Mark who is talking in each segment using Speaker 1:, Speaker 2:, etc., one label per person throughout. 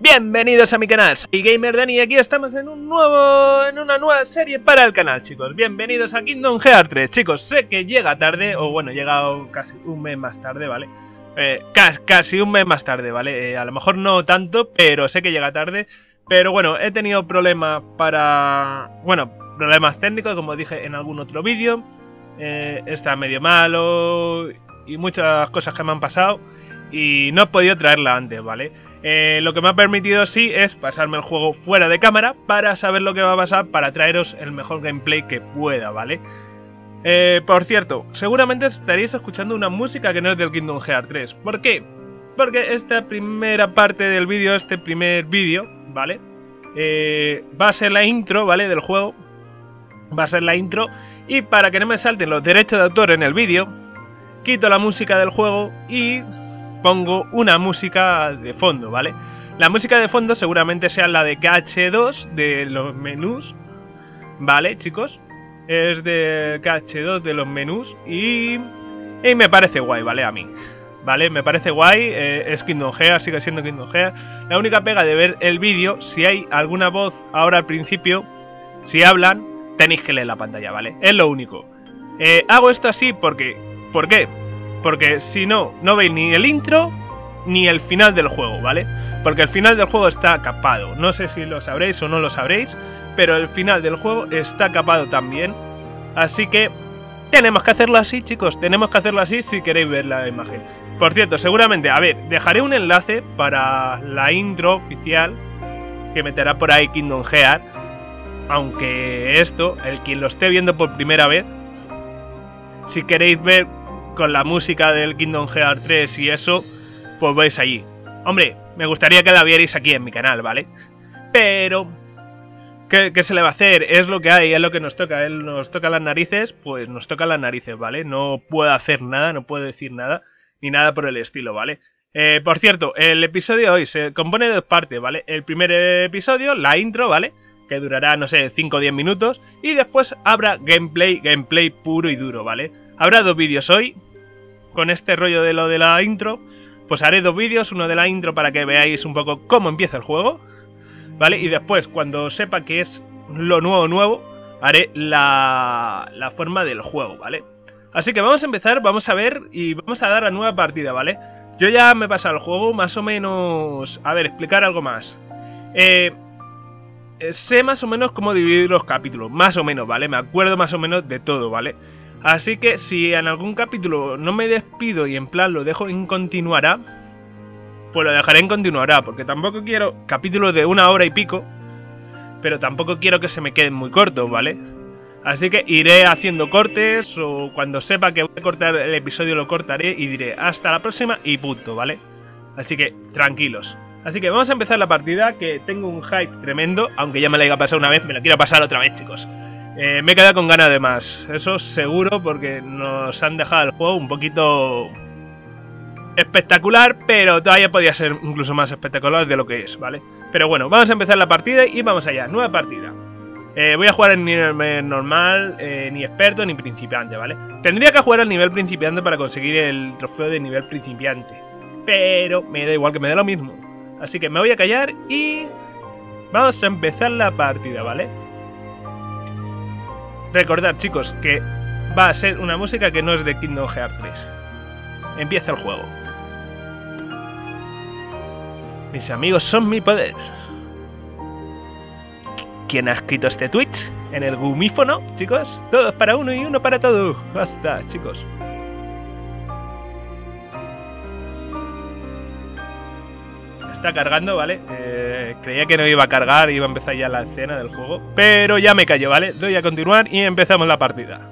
Speaker 1: Bienvenidos a mi canal, soy Gamer Dani y aquí estamos en un nuevo, en una nueva serie para el canal, chicos. Bienvenidos a Kingdom Hearts 3, chicos. Sé que llega tarde, o bueno, llega casi un mes más tarde, ¿vale? Eh, casi, un mes más tarde, ¿vale? Eh, a lo mejor no tanto, pero sé que llega tarde. Pero bueno, he tenido problemas para... Bueno, problemas técnicos, como dije en algún otro vídeo. Eh, está medio malo y muchas cosas que me han pasado y no he podido traerla antes, ¿vale? Eh, lo que me ha permitido sí es pasarme el juego fuera de cámara para saber lo que va a pasar para traeros el mejor gameplay que pueda, ¿vale? Eh, por cierto, seguramente estaréis escuchando una música que no es del Kingdom Hearts 3. ¿Por qué? Porque esta primera parte del vídeo, este primer vídeo, ¿vale? Va a ser la intro, ¿vale? Del juego. Va a ser la intro. Y para que no me salten los derechos de autor en el vídeo, quito la música del juego y pongo una música de fondo, ¿vale? La música de fondo seguramente sea la de KH2 de los menús, ¿vale, chicos? Es de KH2 de los menús y, y me parece guay, ¿vale? A mí. ¿Vale? Me parece guay, eh, es Kingdom Hearts, sigue siendo Kingdom Hearts. La única pega de ver el vídeo, si hay alguna voz ahora al principio, si hablan, tenéis que leer la pantalla, ¿vale? Es lo único. Eh, hago esto así porque... ¿Por qué? Porque si no, no veis ni el intro ni el final del juego, ¿vale? Porque el final del juego está capado. No sé si lo sabréis o no lo sabréis, pero el final del juego está capado también. Así que tenemos que hacerlo así, chicos. Tenemos que hacerlo así si queréis ver la imagen. Por cierto, seguramente, a ver, dejaré un enlace para la intro oficial que meterá por ahí Kingdom Hearts. Aunque esto, el quien lo esté viendo por primera vez, si queréis ver con la música del Kingdom Hearts 3 y eso, pues veis allí. Hombre, me gustaría que la vierais aquí en mi canal, ¿vale? Pero... ¿qué, se le va a hacer? Es lo que hay, es lo que nos toca. Él nos toca las narices, pues nos toca las narices, ¿vale? No puedo hacer nada, no puedo decir nada, ni nada por el estilo, ¿vale? Eh, por cierto, el episodio hoy se compone de dos partes, ¿vale? El primer episodio, la intro, ¿vale? Que durará, no sé, 5 o 10 minutos. Y después habrá gameplay, gameplay puro y duro, ¿vale? Habrá dos vídeos hoy, con este rollo de lo de la intro, pues haré dos vídeos, uno de la intro para que veáis un poco cómo empieza el juego, ¿vale? Y después, cuando sepa que es lo nuevo nuevo, haré la, la forma del juego, ¿vale? Así que vamos a empezar, vamos a ver y vamos a dar a nueva partida, ¿vale? Yo ya me he pasado el juego, más o menos... A ver, explicar algo más. Eh, sé más o menos cómo dividir los capítulos, más o menos, ¿vale? Me acuerdo más o menos de todo, ¿vale? Así que si en algún capítulo no me despido y en plan lo dejo en continuará, pues lo dejaré en continuará, porque tampoco quiero capítulos de una hora y pico, pero tampoco quiero que se me queden muy cortos, ¿vale? Así que iré haciendo cortes o cuando sepa que voy a cortar el episodio lo cortaré y diré hasta la próxima y punto, ¿vale? Así que tranquilos. Así que vamos a empezar la partida, que tengo un hype tremendo, aunque ya me la haya pasado una vez, me la quiero pasar otra vez, chicos. Eh, me he quedado con ganas de más, eso seguro, porque nos han dejado el juego un poquito espectacular, pero todavía podía ser incluso más espectacular de lo que es, ¿vale? Pero bueno, vamos a empezar la partida y vamos allá, nueva partida. Eh, voy a jugar en nivel normal, eh, ni experto ni principiante, ¿vale? Tendría que jugar al nivel principiante para conseguir el trofeo de nivel principiante, pero me da igual que me dé lo mismo. Así que me voy a callar y vamos a empezar la partida, ¿vale? Recordad, chicos, que va a ser una música que no es de Kingdom Hearts 3. Empieza el juego. Mis amigos son mi poder. ¿Quién ha escrito este tweet? En el gumífono, chicos. Todos para uno y uno para todo. Basta, chicos. Está cargando, ¿vale? Eh, creía que no iba a cargar, iba a empezar ya la escena del juego. Pero ya me cayó, ¿vale? Doy a continuar y empezamos la partida.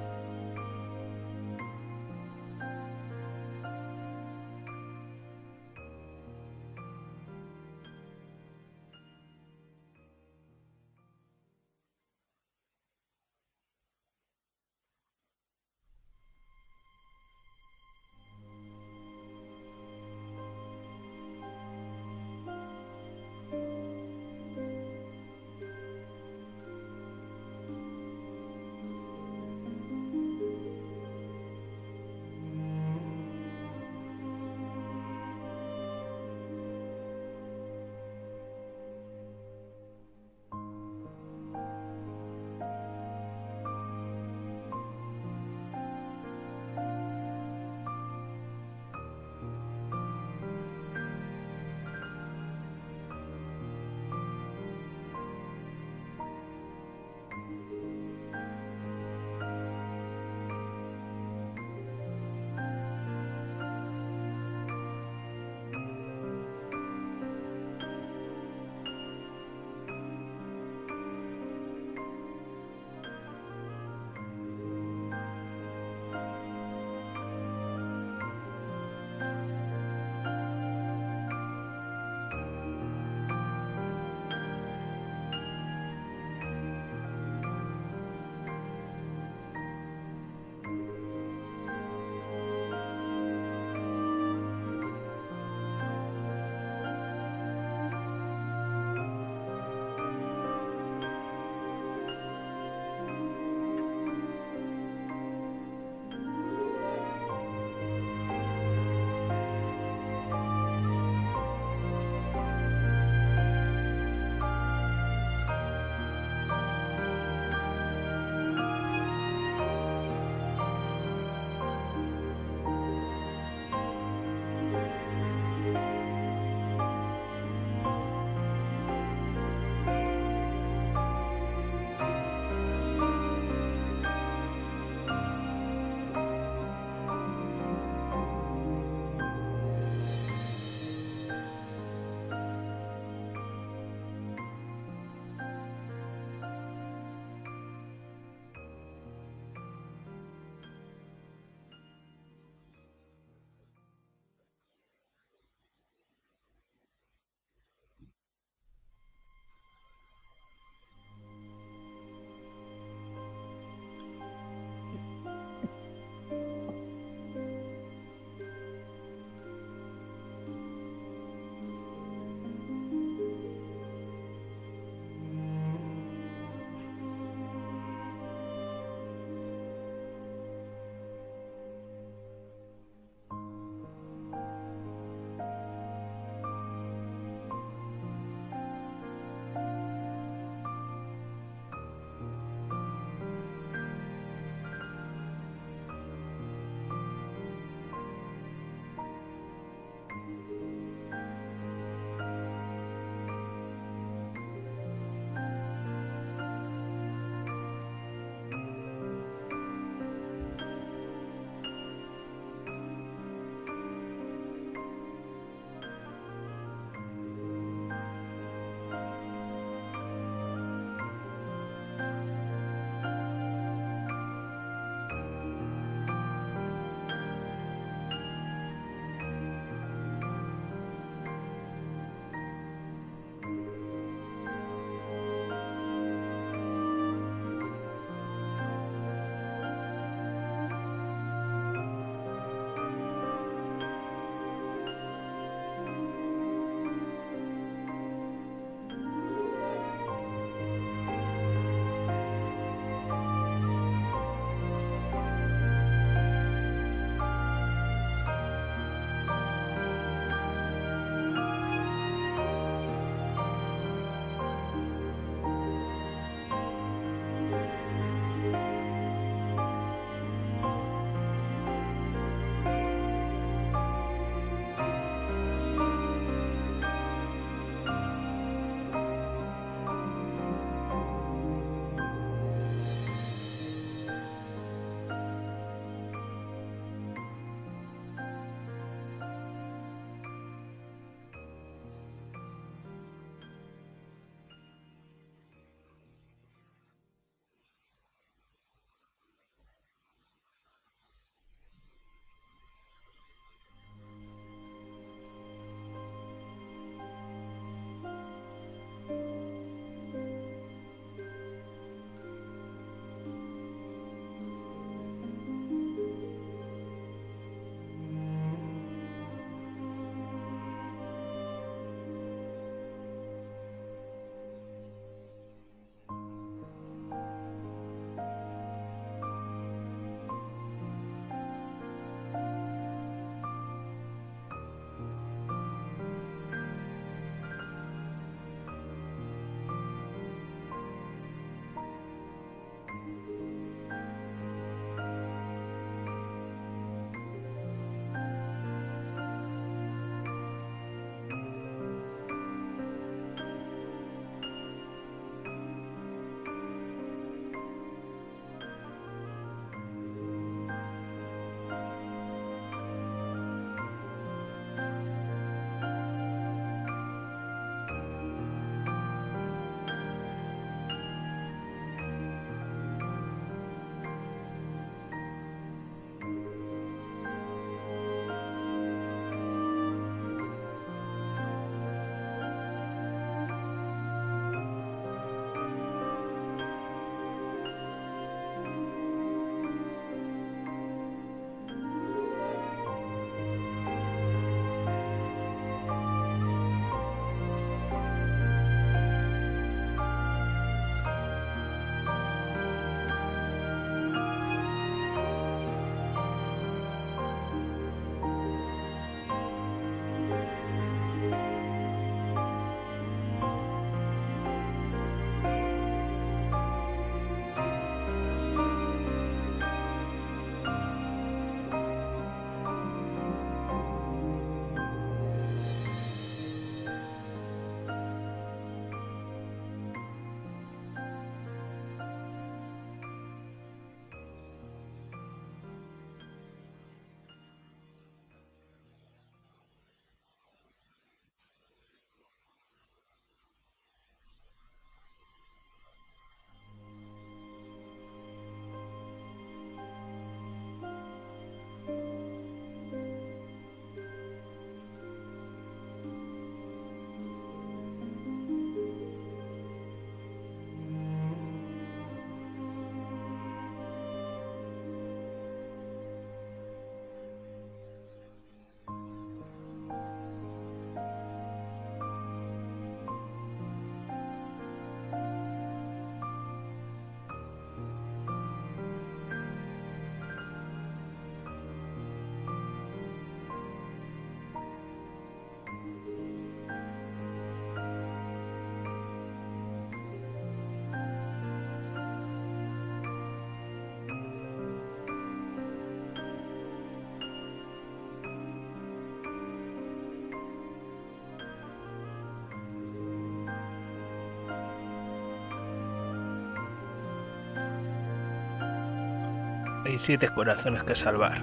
Speaker 1: Hay siete corazones que salvar.